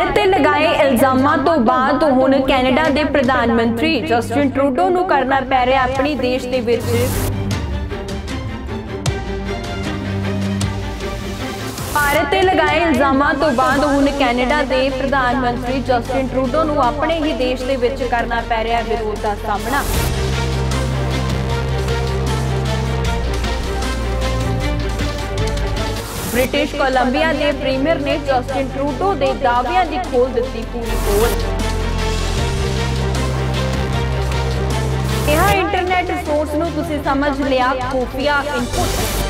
ਭਾਰਤ ਤੇ ਲਗਾਏ ਇਲਜ਼ਾਮਾਂ ਤੋਂ ਬਾਅਦ ਹੁਣ ਕੈਨੇਡਾ ਦੇ ਪ੍ਰਧਾਨ ਮੰਤਰੀ ਜਸਟਿਨ ਟਰੂਡੋ ਨੂੰ ਕਰਨਾ ਪੈ ਰਿਹਾ ਆਪਣੀ ਦੇਸ਼ ਦੇ ਵਿੱਚ। ਭਾਰਤ ਤੇ ਲਗਾਏ ਇਲਜ਼ਾਮਾਂ ਤੋਂ ਬਾਅਦ ਹੁਣ ਕੈਨੇਡਾ ਦੇ ਪ੍ਰਧਾਨ ਮੰਤਰੀ ਜਸਟਿਨ ਟਰੂਡੋ ਨੂੰ ਆਪਣੇ ਹੀ ਦੇਸ਼ ਦੇ ਵਿੱਚ ਕਰਨਾ ਪੈ ਰਿਹਾ ਵਿਰੋਧ ਦਾ ਸਾਹਮਣਾ। ਬ੍ਰਿਟਿਸ਼ ਕੋਲੰਬੀਆ ਦੇ ਪ੍ਰੀਮੀਅਰ ਨੇ ਜਸਟਿਨ ਟਰੂਡੋ ਦੇ ਦਾਅਵਿਆਂ ਦੀ ਖੋਲ ਦਿੱਤੀ ਪੂਰੀ ਪੋਲ ਇਹ ਇੰਟਰਨੈਟ ਸੋਰਸ ਨੂੰ ਤੁਸੀਂ ਸਮਝ ਲਿਆ, ਖੂਫੀਆ ਇਨਪੁਟ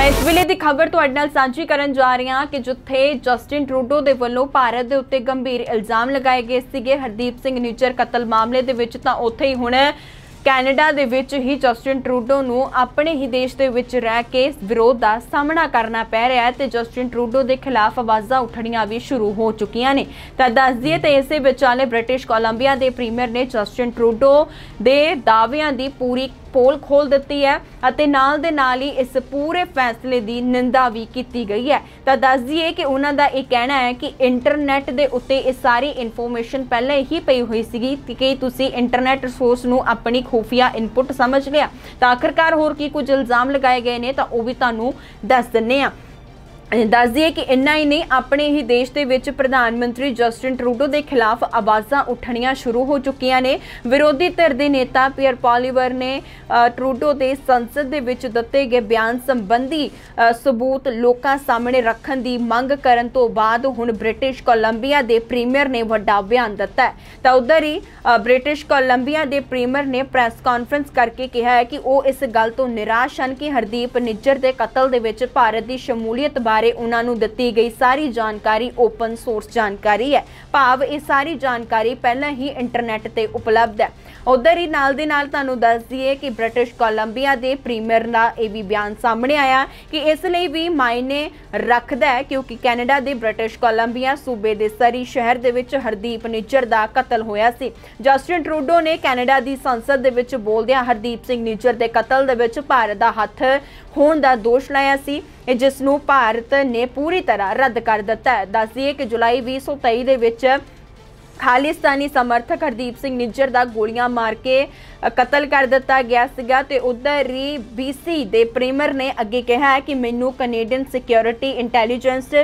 ਇਸ ਵੇਲੇ ਦੀ ਖਬਰ ਤੁਹਾਡੇ ਨਾਲ ਸਾਂਝੀ ਕਰਨ ਜਾ ਰਹੀ ਹਾਂ ਕਿ ਜਿੱਥੇ ਜਸਟਿਨ ਟਰੂਡੋ ਦੇ ਵੱਲੋਂ ਭਾਰਤ ਦੇ ਉੱਤੇ ਗੰਭੀਰ ਇਲਜ਼ਾਮ ਲਗਾਏ ਗਏ ਸੀਗੇ, ਹਰਦੀਪ ਸਿੰਘ ਨਿੱਜਰ ਕਤਲ ਮਾਮਲੇ ਦੇ ਵਿੱਚ ਤਾਂ ਉੱਥੇ ਹੀ ਹੁਣ ਕੈਨੇਡਾ ਦੇ ਵਿੱਚ ਹੀ ਜਸਟਿਨ ਟਰੂਡੋ ਨੂੰ ਆਪਣੇ ਹੀ ਦੇਸ਼ ਦੇ ਵਿੱਚ ਰਹਿ ਕੇ ਵਿਰੋਧ ਦਾ ਸਾਹਮਣਾ ਕਰਨਾ ਪੈ ਰਿਹਾ ਹੈ ਤੇ ਜਸਟਿਨ ਟਰੂਡੋ ਦੇ ਖਿਲਾਫ ਆਵਾਜ਼ਾਂ ਉੱਠਣੀਆਂ ਵੀ ਸ਼ੁਰੂ ਹੋ ਚੁੱਕੀਆਂ ਨੇ। ਤਾਂ ਦੱਸ ਦਈਏ ਤੇ ਇਸੇ ਵਿਚਾਲੇ ਬ੍ਰਿਟਿਸ਼ ਕੋਲੰਬੀਆ ਦੇ ਪ੍ਰੀਮੀਅਰ ਨੇ ਜਸਟਿਨ ਟਰੂਡੋ ਦੇ ਦਾਅਵਿਆਂ ਦੀ ਪੂਰੀ ਪੋਲ ਖੋਲ ਦਿੱਤੀ ਹੈ ਅਤੇ ਨਾਲ ਦੇ ਨਾਲ ਹੀ ਇਸ ਪੂਰੇ ਫੈਸਲੇ ਦੀ ਨਿੰਦਾ ਵੀ ਕੀਤੀ ਗਈ ਹੈ। ਤਾਂ ਦੱਸ ਦਈਏ ਕਿ ਉਹਨਾਂ ਦਾ ਇਹ ਕਹਿਣਾ ਹੈ ਕਿ ਇੰਟਰਨੈਟ ਦੇ ਉੱਤੇ ਇਹ ਸਾਰੀ ਇਨਫੋਰਮੇਸ਼ਨ ਪਹਿਲਾਂ ਹੀ ਪਈ ਹੋਈ ਸੀਗੀ ਕਿ ਤੁਸੀਂ ਇੰਟਰਨੈਟ ਰਿਸੋਰਸ ਨੂੰ ਆਪਣੀ ਖੂਫੀਆ ਇਨਪੁਟ ਸਮਝ ਲਿਆ। ਤਾਂ ਆਖਰਕਾਰ ਹੋਰ ਕੀ ਕੁਝ ਇਲਜ਼ਾਮ ਲਗਾਏ ਗਏ ਨੇ ਤਾਂ ਉਹ ਵੀ ਤੁਹਾਨੂੰ ਦੱਸ ਦਿੰਨੇ ਆ ਦੱਸ ਦਈਏ ਕਿ ਇੰਨਾ ਹੀ ਨਹੀਂ, ਆਪਣੇ ਹੀ ਦੇਸ਼ ਦੇ ਵਿੱਚ ਪ੍ਰਧਾਨ ਮੰਤਰੀ ਜਸਟਿਨ ਟਰੂਡੋ ਦੇ ਖਿਲਾਫ ਆਵਾਜ਼ਾਂ ਉੱਠਣੀਆਂ ਸ਼ੁਰੂ ਹੋ ਚੁੱਕੀਆਂ ਨੇ। ਵਿਰੋਧੀ ਧਿਰ ਦੇ ਨੇਤਾ ਪੀਅਰ ਪੋਲੀਵਰ ਨੇ ਟਰੂਡੋ ਦੇ ਸੰਸਦ ਦੇ ਵਿੱਚ ਦਿੱਤੇ ਗਏ ਬਿਆਨ ਸੰਬੰਧੀ ਸਬੂਤ ਲੋਕਾਂ ਸਾਹਮਣੇ ਰੱਖਣ ਦੀ ਮੰਗ ਕਰਨ ਤੋਂ ਬਾਅਦ ਹੁਣ ਬ੍ਰਿਟਿਸ਼ ਕੋਲੰਬੀਆ ਦੇ ਪ੍ਰੀਮੀਅਰ ਨੇ ਵੱਡਾ ਬਿਆਨ ਦਿੱਤਾ ਤਾਂ ਉਧਰ ਹੀ ਬ੍ਰਿਟਿਸ਼ ਕੋਲੰਬੀਆ ਦੇ ਪ੍ਰੀਮੀਅਰ ਨੇ ਪ੍ਰੈਸ ਕਾਨਫਰੰਸ ਕਰਕੇ ਕਿਹਾ ਹੈ ਕਿ ਉਹ ਇਸ ਗੱਲ ਤੋਂ ਨਿਰਾਸ਼ ਹਨ ਕਿ ਹਰਦੀਪ ਨਿੱਜਰ ਦੇ ਕਤਲ ਦੇ ਵਿੱਚ ਭਾਰਤ ਦੀ ਸ਼ਮੂਲੀਅਤ ਬਾਰੇ ਬਾਰੇ ਉਹਨਾਂ ਨੂੰ ਦਿੱਤੀ ਗਈ ਸਾਰੀ ਜਾਣਕਾਰੀ ਓਪਨ ਸੋਰਸ ਜਾਣਕਾਰੀ ਹੈ। ਭਾਵ ਇਹ ਸਾਰੀ ਜਾਣਕਾਰੀ ਪਹਿਲਾਂ ਹੀ ਇੰਟਰਨੈਟ ਤੇ ਉਪਲਬਧ ਹੈ। ਉਧਰ ਹੀ ਨਾਲ ਦੇ ਨਾਲ ਤੁਹਾਨੂੰ ਦੱਸ ਦਈਏ ਕਿ ਬ੍ਰਿਟਿਸ਼ ਕੋਲੰਬੀਆ ਦੇ ਪ੍ਰੀਮੀਅਰ ਦਾ ਇਹ ਵੀ ਬਿਆਨ ਸਾਹਮਣੇ ਆਇਆ ਕਿ ਇਸ ਲਈ ਵੀ ਮਾਇਨੇ ਰੱਖਦਾ ਹੈ ਕਿਉਂਕਿ ਕੈਨੇਡਾ ਦੇ ਬ੍ਰਿਟਿਸ਼ ਕੋਲੰਬੀਆ ਸੂਬੇ ਦੇ ਸਰੀ ਸ਼ਹਿਰ ਦੇ ਵਿੱਚ ਹਰਦੀਪ ਨਿੱਜਰ ਦਾ ਕਤਲ ਹੋਇਆ ਸੀ। ਜਸਟਿਨ ਟਰੂਡੋ ਨੇ ਕੈਨੇਡਾ ਦੀ ਸੰਸਦ ਦੇ ਵਿੱਚ ਬੋਲਦਿਆਂ ਹਰਦੀਪ ਸਿੰਘ ਨਿੱਜਰ ਦੇ ਕਤਲ ਦੇ ਵਿੱਚ ਭਾਰਤ ਦਾ ਹੱਥ ਹੋਣ ਦਾ ਦੋਸ਼ ਲਾਇਆ ਸੀ। ਜਿਸ ਨੂੰ ਭਾਰਤ ਨੇ ਪੂਰੀ ਤਰ੍ਹਾਂ ਰੱਦ ਕਰ ਦਿੱਤਾ ਹੈ। ਦੱਸਦੀਏ ਕਿ ਜੁਲਾਈ 2023 ਦੇ ਵਿੱਚ ਖਾਲਿਸਤਾਨੀ ਸਮਰਥਕ ਹਰਦੀਪ ਸਿੰਘ ਨਿੱਜਰ ਦਾ ਗੋਲੀਆਂ ਮਾਰ ਕੇ ਕਤਲ ਕਰ ਦਿੱਤਾ ਗਿਆ ਸੀਗਾ ਤੇ ਉਧਰ ਹੀ ਬੀਸੀ ਦੇ ਪ੍ਰੀਮਰ ਨੇ ਅੱਗੇ ਕਿਹਾ ਹੈ ਕਿ ਮੈਨੂੰ ਕੈਨੇਡੀਅਨ ਸਿਕਿਉਰਿਟੀ ਇੰਟੈਲੀਜੈਂਸ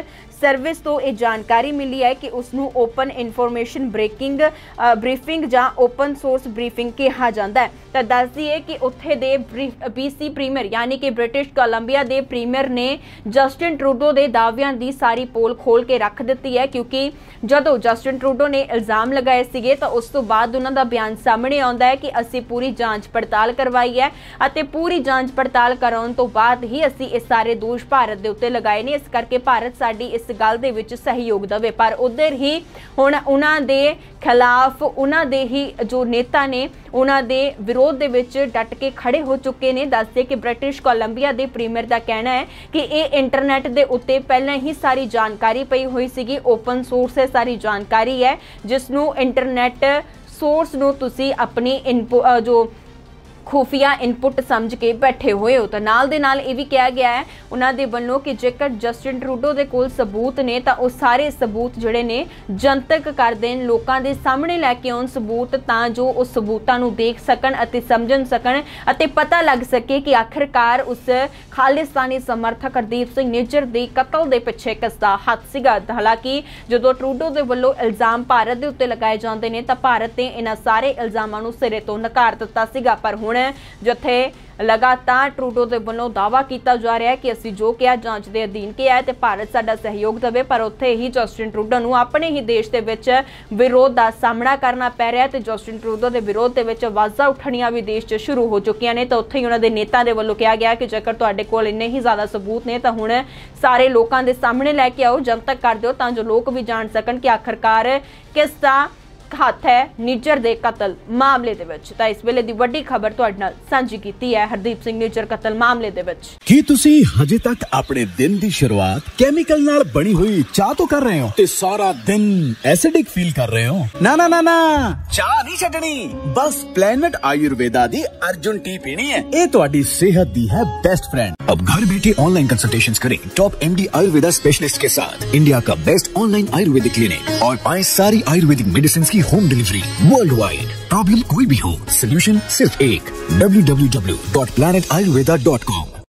ਸਰਵਿਸ ਤੋਂ ਇਹ ਜਾਣਕਾਰੀ ਮਿਲੀ ਹੈ ਕਿ ਉਸ ਨੂੰ ਓਪਨ ਇਨਫੋਰਮੇਸ਼ਨ ਬ੍ਰੇਕਿੰਗ ਬਰੀਫਿੰਗ ਜਾਂ ਓਪਨ ਸੋਰਸ ਬਰੀਫਿੰਗ ਕਿਹਾ ਜਾਂਦਾ ਹੈ। ਤਾਂ ਦੱਸ ਦਈਏ ਕਿ ਉੱਥੇ ਦੇ ਬੀਸੀ ਪ੍ਰੀਮੀਅਰ ਯਾਨੀ ਕਿ ਬ੍ਰਿਟਿਸ਼ ਕੋਲੰਬੀਆ ਦੇ ਪ੍ਰੀਮੀਅਰ ਨੇ ਜਸਟਿਨ ਟਰੂਡੋ ਦੇ ਦਾਅਵਿਆਂ ਦੀ ਸਾਰੀ ਪੋਲ ਖੋਲ ਕੇ ਰੱਖ ਦਿੱਤੀ ਹੈ ਕਿਉਂਕਿ ਜਦੋਂ ਜਸਟਿਨ ਟਰੂਡੋ ਨੇ ਇਲਜ਼ਾਮ ਲਗਾਏ ਸੀਗੇ ਤਾਂ ਉਸ ਤੋਂ ਬਾਅਦ ਉਹਨਾਂ ਦਾ ਬਿਆਨ ਸਾਹਮਣੇ ਆਉਂਦਾ ਹੈ ਕਿ ਅਸੀਂ ਪੂਰੀ ਜਾਂਚ ਪੜਤਾਲ ਕਰਵਾਈ ਹੈ ਅਤੇ ਪੂਰੀ ਜਾਂਚ ਪੜਤਾਲ ਕਰਾਉਣ ਤੋਂ ਬਾਅਦ ਹੀ ਅਸੀਂ ਇਹ ਸਾਰੇ ਦੋਸ਼ ਭਾਰਤ ਦੇ ਉੱਤੇ ਲਗਾਏ ਨੇ। ਇਸ ਕਰਕੇ ਭਾਰਤ ਸਾਡੀ ਇਸ ਗੱਲ ਦੇ ਵਿੱਚ ਸਹਿਯੋਗ ਦੇਵੇ। ਪਰ ਉਧਰ ਹੀ ਹੁਣ ਉਹਨਾਂ ਦੇ ਖਿਲਾਫ, ਉਹਨਾਂ ਦੇ ਹੀ ਜੋ ਨੇਤਾ ਨੇ, ਉਹਨਾਂ ਦੇ ਵਿਰੋਧ ਦੇ ਵਿੱਚ ਡਟ ਕੇ ਖੜੇ ਹੋ ਚੁੱਕੇ ਨੇ। ਦੱਸਦੇ ਕਿ ਬ੍ਰਿਟਿਸ਼ ਕੋਲੰਬੀਆ ਦੇ ਪ੍ਰੀਮੀਅਰ ਦਾ ਕਹਿਣਾ ਹੈ ਕਿ ਇਹ ਇੰਟਰਨੈਟ ਦੇ ਉੱਤੇ ਪਹਿਲਾਂ ਹੀ ਸਾਰੀ ਜਾਣਕਾਰੀ ਪਈ ਹੋਈ ਸੀਗੀ। ਓਪਨ ਸੋਰਸ ਹੈ, ਸਾਰੀ ਜਾਣਕਾਰੀ ਹੈ ਜਿਸ ਨੂੰ ਇੰਟਰਨੈਟ ਸੋਰਸ ਨੂੰ ਤੁਸੀਂ ਆਪਣੀ ਜੋ ਖੂਫੀਆ ਇਨਪੁਟ ਸਮਝ ਕੇ ਬੈਠੇ ਹੋਏ ਹੋ ਤਾਂ ਨਾਲ ਦੇ ਨਾਲ ਇਹ ਵੀ ਕਿਹਾ ਗਿਆ ਹੈ, ਉਹਨਾਂ ਦੇ ਵੱਲੋਂ ਕਿ ਜੇਕਰ ਜਸਟਿਨ ਟਰੂਡੋ ਦੇ ਕੋਲ ਸਬੂਤ ਨੇ ਤਾਂ ਉਹ ਸਾਰੇ ਸਬੂਤ ਜਿਹੜੇ ਨੇ ਜਨਤਕ ਕਰ ਦੇਣ, ਲੋਕਾਂ ਦੇ ਸਾਹਮਣੇ ਲੈ ਕੇ ਆਉਣ ਸਬੂਤ ਤਾਂ ਜੋ ਉਹ ਸਬੂਤਾਂ ਨੂੰ ਦੇਖ ਸਕਣ ਅਤੇ ਸਮਝਣ ਸਕਣ ਅਤੇ ਪਤਾ ਲੱਗ ਸਕੇ ਕਿ ਆਖਰਕਾਰ ਉਸ ਖਾਲਿਸਤਾਨੀ ਸਮਰਥਕ ਹਰਦੀਪ ਸਿੰਘ ਨਿੱਜਰ ਦੀ ਕਤਲ ਦੇ ਪਿੱਛੇ ਕਿਸ ਦਾ ਹੱਥ ਸੀਗਾ। ਹਾਲਾਂਕਿ ਜਦੋਂ ਟਰੂਡੋ ਦੇ ਵੱਲੋਂ ਇਲਜ਼ਾਮ ਭਾਰਤ ਦੇ ਉੱਤੇ ਲਗਾਏ ਜਾਂਦੇ ਨੇ ਤਾਂ ਭਾਰਤ ਨੇ ਇਹਨਾਂ ਸਾਰੇ ਇਲਜ਼ਾਮਾਂ ਨੂੰ ਸਿਰੇ ਤੋਂ ਨਕਾਰ ਦਿੱਤਾ ਸੀਗਾ, ਪਰ ਹੁਣ ਜਿੱਥੇ ਲਗਾਤਾਰ ਟਰੂਡੋ ਦੇ ਵੱਲੋਂ ਦਾਵਾ ਕੀਤਾ ਜਾ ਰਿਹਾ ਹੈ ਕਿ ਅਸੀਂ ਜੋ ਕਿਹਾ ਜਾਂਚ ਦੇ ਅਧੀਨ ਕਿਹਾ ਹੈ ਤੇ ਭਾਰਤ ਸਾਡਾ ਸਹਿਯੋਗ ਦੇਵੇ, ਪਰ ਉੱਥੇ ਹੀ ਜਸਟਿਨ ਟਰੂਡੋ ਨੂੰ ਆਪਣੇ ਹੀ ਦੇਸ਼ ਦੇ ਵਿੱਚ ਵਿਰੋਧ ਦਾ ਸਾਹਮਣਾ ਕਰਨਾ ਪੈ ਰਿਹਾ ਤੇ ਜਸਟਿਨ ਟਰੂਡੋ ਦੇ ਵਿਰੋਧ ਦੇ ਵਿੱਚ ਆਵਾਜ਼ਾਂ ਉੱਠਣੀਆਂ ਵੀ ਦੇਸ਼ 'ਚ ਸ਼ੁਰੂ ਹੋ ਚੁੱਕੀਆਂ ਨੇ। ਤਾਂ ਉੱਥੇ ਹੀ ਉਹਨਾਂ ਦੇ ਨੇਤਾ ਦੇ ਵੱਲੋਂ ਕਿਹਾ ਗਿਆ ਕਿ ਜੇਕਰ ਤੁਹਾਡੇ ਕੋਲ ਇੰਨੇ ਹੀ ਜ਼ਿਆਦਾ ਸਬੂਤ ਨੇ, ਤਾਂ ਹੁਣ ਸਾਰੇ ਲੋਕਾਂ ਦੇ ਸਾਹਮਣੇ ਲੈ ਕੇ ਆਓ, ਜਨਤਕ ਕਰ ਦਿਓ ਤਾਂ ਜੋ ਲੋਕ ਵੀ ਜਾਣ ਸਕਣ ਕਿ ਆਖਰਕਾਰ ਕਿਸ ਦਾ ਹੱਥ ਹੈ ਨਿੱਜਰ ਦੇ ਕਤਲ ਮਾਮਲੇ ਦੇ ਵਿੱਚ ਤਾਂ ਇਸ ਵੇਲੇ ਦੀ ਵੱਡੀ ਖਬਰ ਤੁਹਾਡੇ ਨਾਲ ਸਾਂਝੀ ਕੀਤੀ ਹੈ ਹਰਦੀਪ ਸਿੰਘ ਨਿੱਜਰ ਕਤਲ ਮਾਮਲੇ ਦੇ ਵਿੱਚ ਕੀ ਤੁਸੀਂ ਹਜੇ ਤੱਕ ਆਪਣੇ ਦਿਨ ਦੀ ਸ਼ੁਰੂਆਤ ਕੈਮੀਕਲ ਨਾਲ ਬਣੀ ਹੋਈ ਚਾਹ ਤੋਂ ਕਰ ਰਹੇ ਹੋ ਤੇ ਸਾਰਾ ਦਿਨ ਐਸਿਡਿਕ ਫੀਲ ਕਰ ਰਹੇ ਹੋ ਨਾ ਨਾ ਨਾ ਨਾ ਚਾਹ ਨਹੀਂ ਛੱਡਣੀ ਬਸ ਪਲੈਨਟ ਆਯੁਰਵੇਦਾ ਦੀ ਅਰਜੁਨ ਟੀ ਪੀਣੀ ਹੈ ਇਹ ਤੁਹਾਡੀ ਸਿਹਤ ਦੀ ਹੈ बेस्ट फ्रेंड अब घर बैठे ऑनलाइन कंसल्टेशंस करें टॉप एमडी आयुर्वेदा स्पेशलिस्ट के साथ इंडिया का बेस्ट ऑनलाइन आयुर्वेदिक क्लिनिक और पाए सारी आयुर्वेदिक मेडिसिन की home delivery worldwide problem कोई भी हो सोल्यूशन सिर्फ एक www.planetayurveda.com